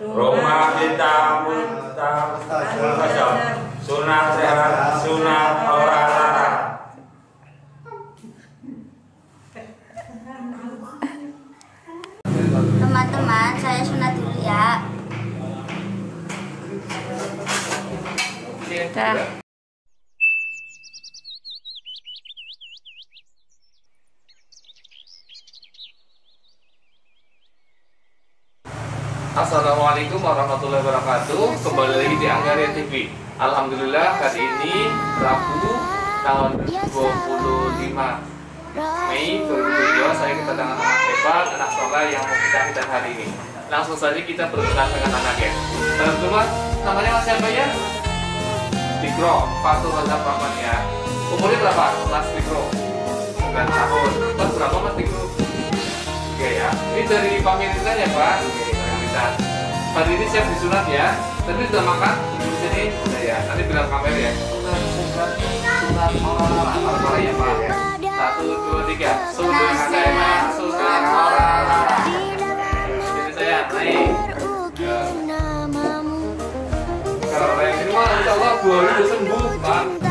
Roma kita mustajab sunat sehat sunat ora larang Teman-teman, saya sunat dulu ya. Dah. Assalamualaikum warahmatullahi wabarakatuh Kembali lagi di Anggaria TV Alhamdulillah hari ini Rabu tahun 25 Mei 2022 Saya kedatangan anak hebat, anak soleh yang mau kita hari ini Langsung saja kita berkenalan dengan anaknya Teman-teman, namanya Mas siapa ya? Dikro, Fatul Razak Rahman ya Umurnya berapa? Mas Dikro? 9 tahun Mas berapa Mas Dikro? Oke ya, ini dari pemerintah ya Pak? Pemerintah. Hari ini siap disunat ya. Tapi sudah makan? Di sini? Sudah ya. Nanti bilang kamera ya. Sunat, sunat, sunat orang orang ya Pak. Satu, dua, tiga. Sunat saya, sunat orang. Jadi saya naik. Ya. Kalau yang ini mah insya Allah dua hari udah sembuh Pak.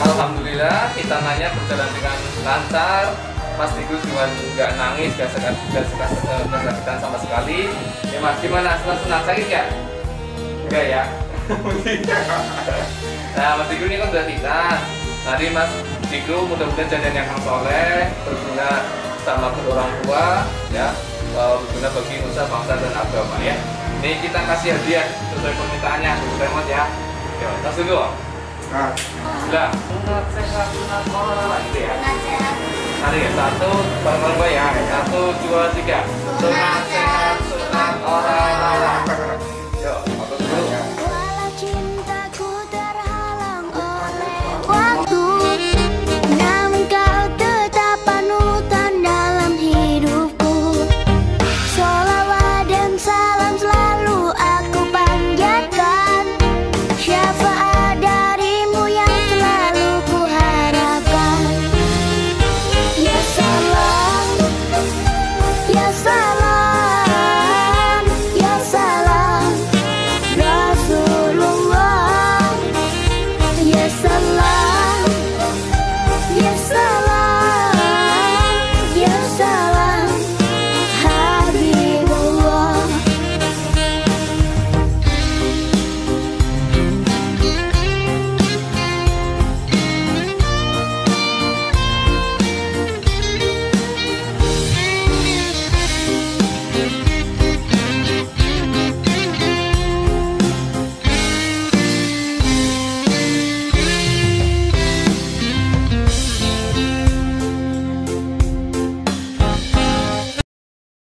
Alhamdulillah kita nanya berjalan dengan lancar Mas Tigus cuma nggak nangis, nggak sakit, nggak sakit, nggak sakitan sama sekali. Ya Mas, gimana? Senang senang sakit ya? Enggak ya? nah Mas Tigus ini kan udah titan. Tadi Mas Tigus mudah-mudahan jadian yang soleh, berguna sama kedua orang tua, ya, eh, berguna bagi nusa bangsa dan agama ya. Ini kita kasih hadiah sesuai permintaannya, teman ya. Yo, tas dulu. Lah, sunat sehat, sunat olahraga gitu ya. Ya, satu, bareng-bareng Mbak ya. Satu, dua, tiga. Sunat. yes